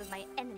of my enemy.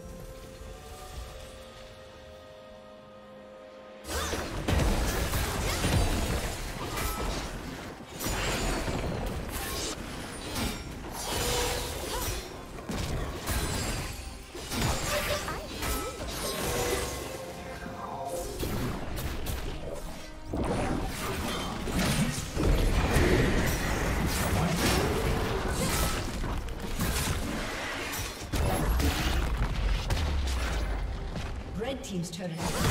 Team's turret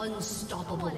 Unstoppable.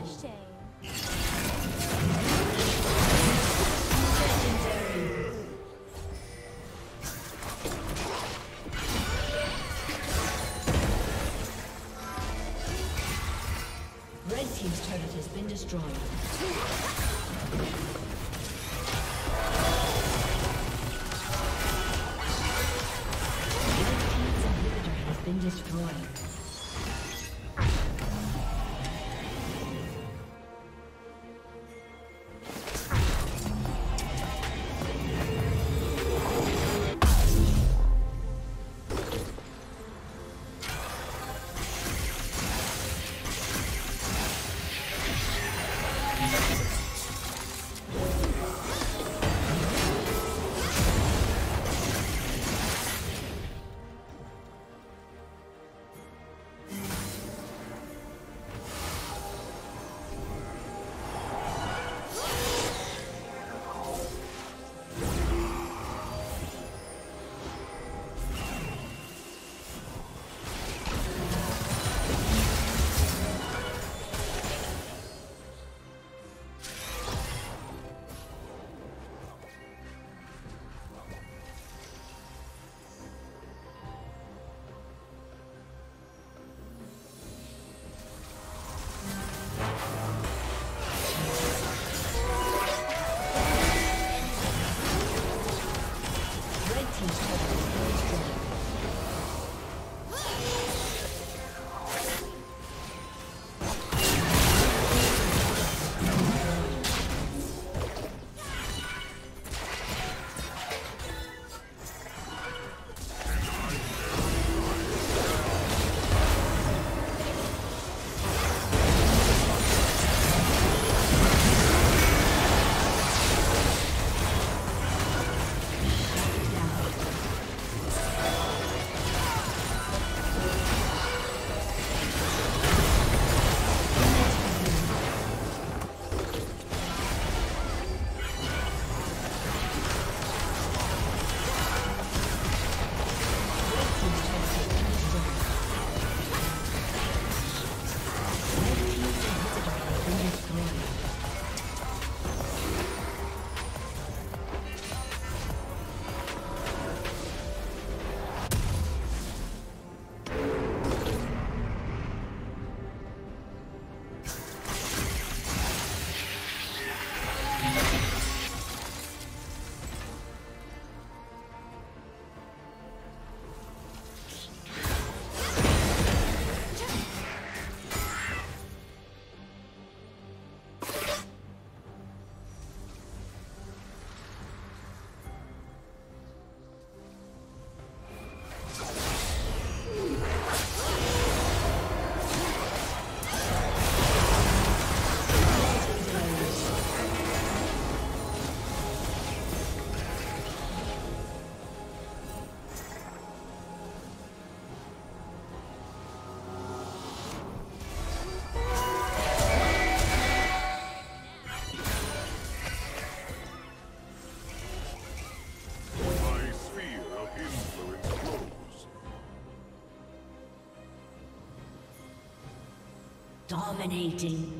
Dominating.